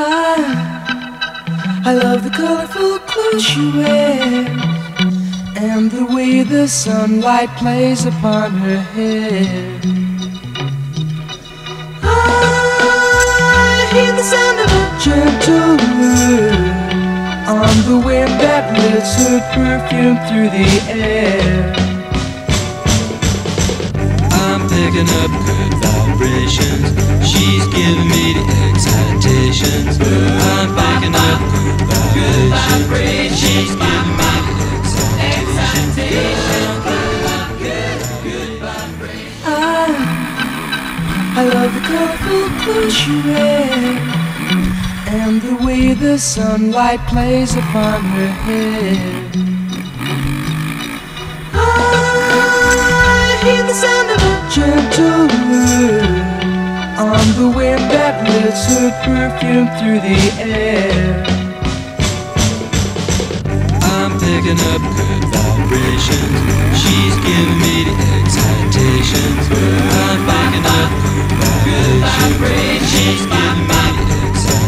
I, love the colorful clothes she wears and the way the sunlight plays upon her hair. I hear the sound of a gentle word on the wind that lifts her perfume through the air. I'm picking up good vibrations. I, I love the colorful clothes she wears and the way the sunlight plays upon her hair. I hear the sound of a gentle word on the wind that lifts her perfume through the air picking up good vibrations. She's giving me the excitations. I'm picking up good vibrations. She's giving me the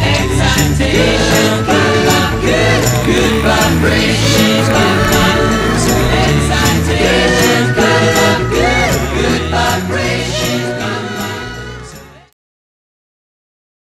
excitations. Good, good, good vibrations.